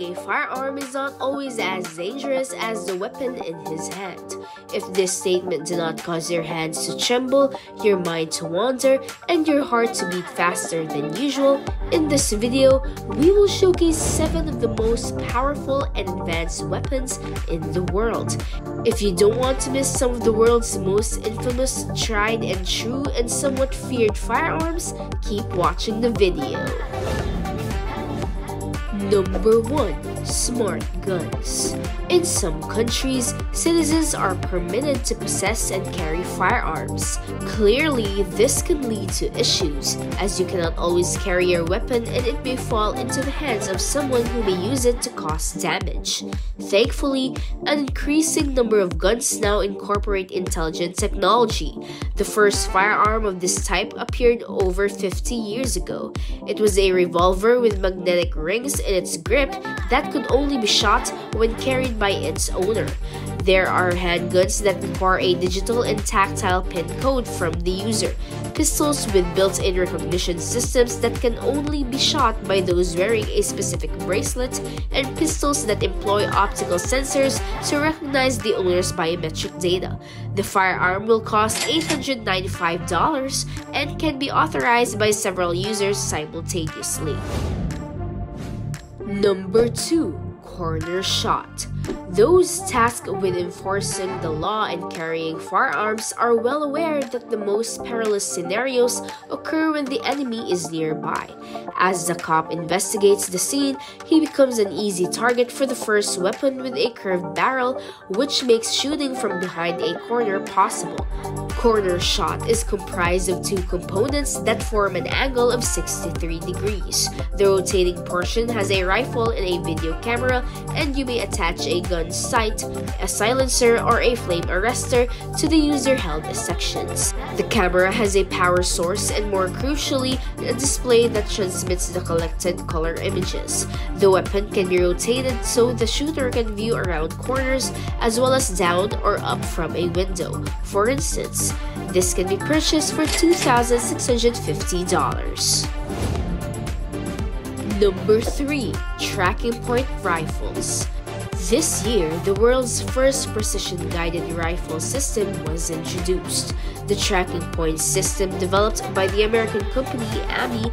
A firearm is not always as dangerous as the weapon in his hand. If this statement did not cause your hands to tremble, your mind to wander, and your heart to beat faster than usual, in this video, we will showcase 7 of the most powerful and advanced weapons in the world. If you don't want to miss some of the world's most infamous, tried and true, and somewhat feared firearms, keep watching the video. Number 1 Smart Guns. In some countries, citizens are permitted to possess and carry firearms. Clearly, this can lead to issues, as you cannot always carry your weapon and it may fall into the hands of someone who may use it to cause damage. Thankfully, an increasing number of guns now incorporate intelligent technology. The first firearm of this type appeared over 50 years ago. It was a revolver with magnetic rings in its grip that could only be shot when carried by its owner. There are handguns that require a digital and tactile pin code from the user, pistols with built-in recognition systems that can only be shot by those wearing a specific bracelet, and pistols that employ optical sensors to recognize the owner's biometric data. The firearm will cost $895 and can be authorized by several users simultaneously. Number 2 Corner Shot those tasked with enforcing the law and carrying firearms are well aware that the most perilous scenarios occur when the enemy is nearby. As the cop investigates the scene, he becomes an easy target for the first weapon with a curved barrel, which makes shooting from behind a corner possible. Corner shot is comprised of two components that form an angle of 63 degrees. The rotating portion has a rifle and a video camera, and you may attach a gun sight, a silencer, or a flame arrestor to the user-held sections. The camera has a power source and more crucially, a display that transmits the collected color images. The weapon can be rotated so the shooter can view around corners as well as down or up from a window. For instance, this can be purchased for $2,650. Number 3. TrackingPoint Rifles this year, the world's first precision guided rifle system was introduced. The tracking point system, developed by the American company AMI,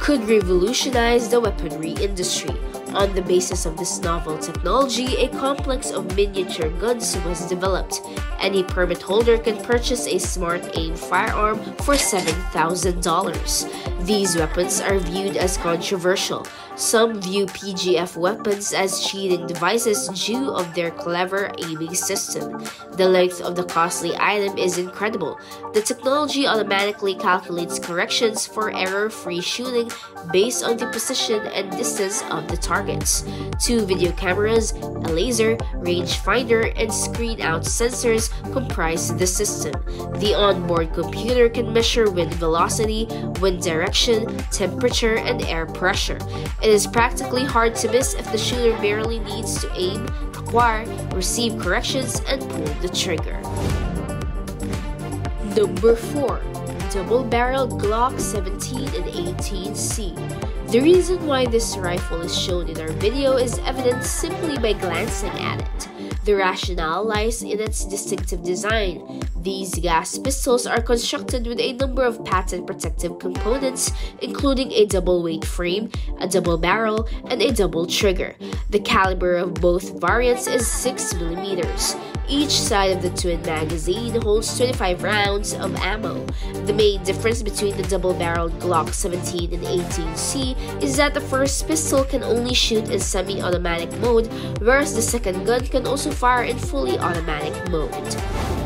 could revolutionize the weaponry industry. On the basis of this novel technology, a complex of miniature guns was developed. Any permit holder can purchase a Smart Aim firearm for $7,000. These weapons are viewed as controversial. Some view PGF weapons as cheating devices due of their clever aiming system. The length of the costly item is incredible. The technology automatically calculates corrections for error-free shooting based on the position and distance of the targets. Two video cameras, a laser, rangefinder, and screen-out sensors comprise the system. The onboard computer can measure wind velocity, wind direction, temperature, and air pressure. It is practically hard to miss if the shooter barely needs to aim, acquire, receive corrections, and pull the trigger. Number 4. Double Barrel Glock 17 and 18C. The reason why this rifle is shown in our video is evident simply by glancing at it. The rationale lies in its distinctive design. These gas pistols are constructed with a number of patent protective components, including a double weight frame, a double barrel, and a double trigger. The caliber of both variants is 6 millimeters. Each side of the twin magazine holds 25 rounds of ammo. The main difference between the double-barreled Glock 17 and 18C is that the first pistol can only shoot in semi-automatic mode, whereas the second gun can also fire in fully automatic mode.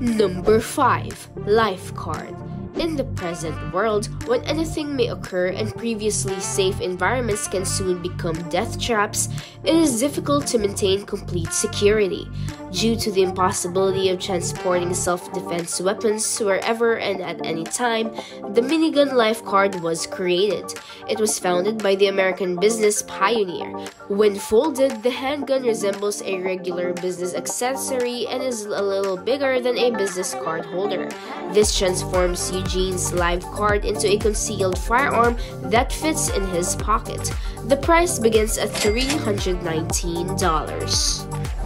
Number 5. Life Card in the present world, when anything may occur and previously safe environments can soon become death traps, it is difficult to maintain complete security. Due to the impossibility of transporting self-defense weapons wherever and at any time, the minigun Life Card was created. It was founded by the American business pioneer. When folded, the handgun resembles a regular business accessory and is a little bigger than a business card holder. This transforms Eugene's Life Card into a concealed firearm that fits in his pocket. The price begins at $319.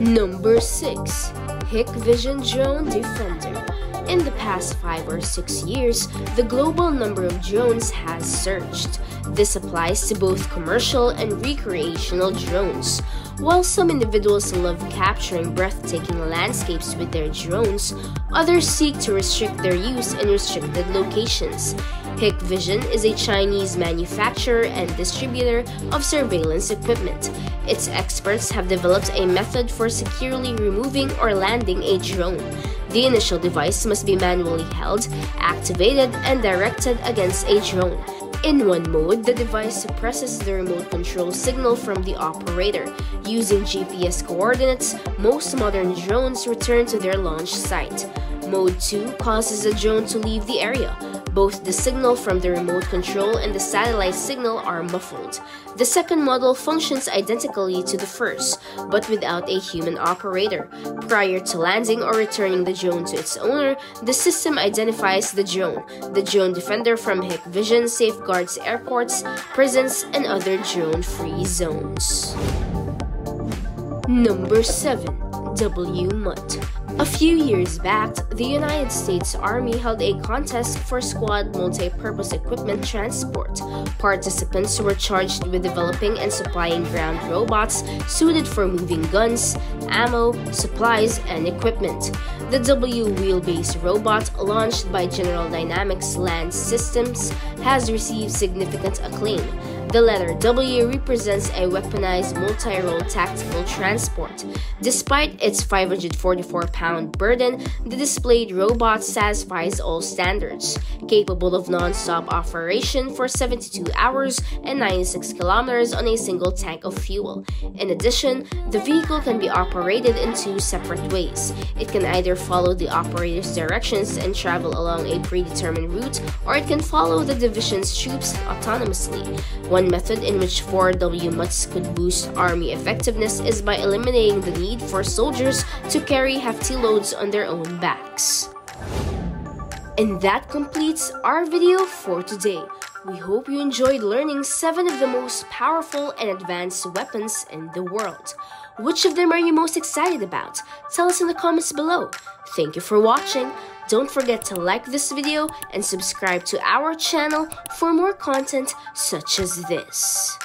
Number 6. Hikvision Drone Defender in the past 5 or 6 years, the global number of drones has surged. This applies to both commercial and recreational drones. While some individuals love capturing breathtaking landscapes with their drones, others seek to restrict their use in restricted locations. Hikvision is a Chinese manufacturer and distributor of surveillance equipment. Its experts have developed a method for securely removing or landing a drone. The initial device must be manually held, activated, and directed against a drone. In one mode, the device suppresses the remote control signal from the operator. Using GPS coordinates, most modern drones return to their launch site. Mode 2 causes the drone to leave the area. Both the signal from the remote control and the satellite signal are muffled. The second model functions identically to the first, but without a human operator. Prior to landing or returning the drone to its owner, the system identifies the drone. The drone defender from Hikvision safeguards airports, prisons, and other drone-free zones. Number 7. W-MUTT a few years back, the United States Army held a contest for squad multi-purpose equipment transport. Participants were charged with developing and supplying ground robots suited for moving guns, ammo, supplies, and equipment. The W wheelbase robot, launched by General Dynamics Land Systems, has received significant acclaim. The letter W represents a weaponized multi-role tactical transport. Despite its 544-pound burden, the displayed robot satisfies all standards, capable of non-stop operation for 72 hours and 96 kilometers on a single tank of fuel. In addition, the vehicle can be operated in two separate ways. It can either follow the operator's directions and travel along a predetermined route, or it can follow the division's troops autonomously. One one method in which 4W MUTs could boost army effectiveness is by eliminating the need for soldiers to carry hefty loads on their own backs. And that completes our video for today. We hope you enjoyed learning 7 of the most powerful and advanced weapons in the world. Which of them are you most excited about? Tell us in the comments below. Thank you for watching. Don't forget to like this video and subscribe to our channel for more content such as this.